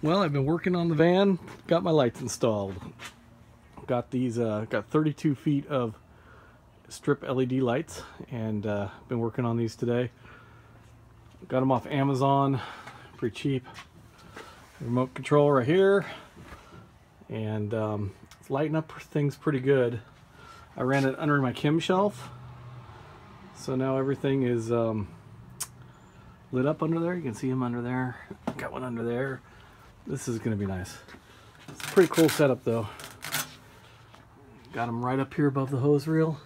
Well, I've been working on the van, got my lights installed. Got these, uh, got 32 feet of strip LED lights and uh, been working on these today. Got them off Amazon, pretty cheap. Remote control right here. And um, it's lighting up things pretty good. I ran it under my chem shelf. So now everything is um, lit up under there. You can see them under there. Got one under there. This is going to be nice. It's a pretty cool setup though. Got them right up here above the hose reel.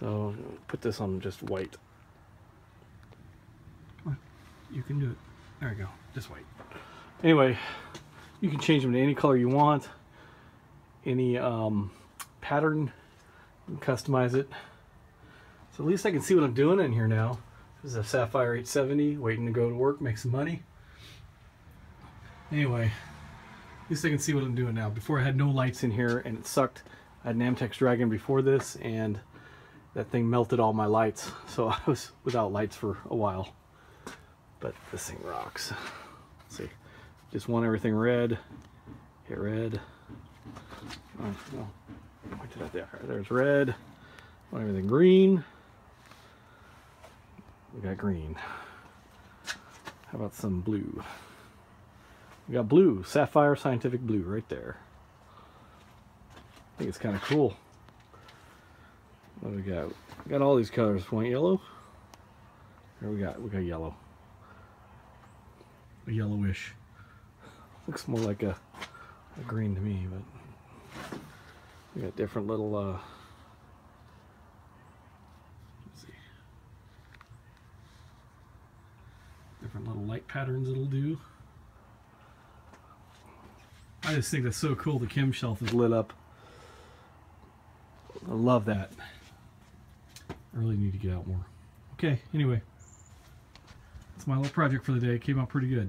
So put this on just white. You can do it. There you go. Just white. Anyway, you can change them to any color you want. Any um, pattern. Customize it. So at least I can see what I'm doing in here now. This is a Sapphire 870 waiting to go to work, make some money. Anyway, at least I can see what I'm doing now. Before I had no lights in here and it sucked. I had an Amtex Dragon before this and that thing melted all my lights. So I was without lights for a while. But this thing rocks. Let's see. Just want everything red. Hit red. Oh, no. What did I there? There's red. Want everything green. We got green. How about some blue? We got blue, sapphire scientific blue right there. I think it's kind of cool. What do we got? We got all these colors. Want yellow? Here we got we got yellow. A yellowish. Looks more like a, a green to me, but we got different little uh. Different little light patterns it'll do. I just think that's so cool the chem shelf is lit up. I love that. I really need to get out more. Okay, anyway. That's my little project for the day. It came out pretty good.